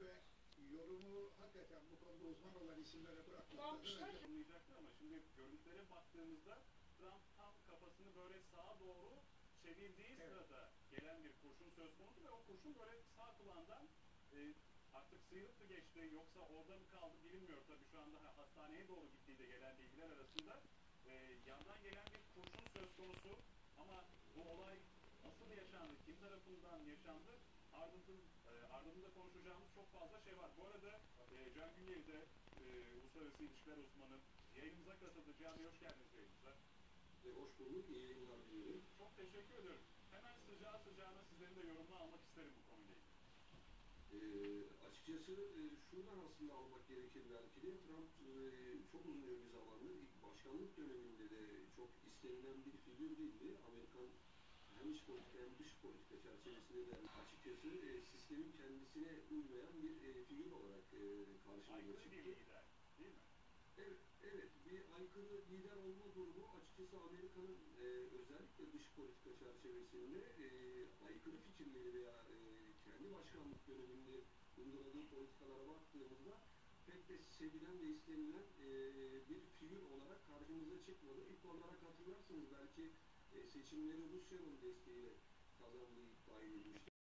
ve yorumu hakikaten bu konuda uzman olan isimlere? Önce- Anlayacaktır ama şimdi görüntülere baktığımızda Trump tam kafasını böyle sağa doğru çevirdiği Evet. sırada gelen bir kurşun söz konusu ve o kurşun böyle sağ kulağından e, artık sıyrılıp mı geçti yoksa orada mı kaldı bilinmiyor. Tabii şu anda ha- hastaneye doğru gittiği de gelen bilgiler arasında e, yandan gelen bir kurşun söz konusu. Ama bu olay nasıl yaşandı, kim tarafından yaşandı? Ardından, e, ardında konuşacağımız çok fazla şey var. Bu arada e, Can Güngeli de e, uluslararası ilişkiler uzmanı yayınımıza katıldı. Can Bey hoş geldiniz yayınımıza. E, hoş bulduk. İyi yayınlar diliyorum. Çok teşekkür ediyorum. Hemen sıcağı sıcağına sizlerin de yorumunu almak isterim bu konuyla ilgili. E, açıkçası e, şuradan aslında almak gerekir belki de Trump e, çok uzun bir zamandır ilk başkanlık döneminde de çok istenilen bir figür değildi. Amerikan hem iç politika hem dış politika çerçevesinde de açıkçası e, sistemin kendisine uymayan bir e, figür olarak e, karşımıza Evet, bir aykırı lider olma durumu açıkçası Amerika'nın e, özellikle dış politika çerçevesinde e, aykırı fikirleri veya kendi başkanlık döneminde uyguladığı politikalara baktığımızda pek de sevilen ve e, bir figür olarak karşımıza çıkmadı. İlk olarak hatırlarsınız belki e, seçimleri Rusya'nın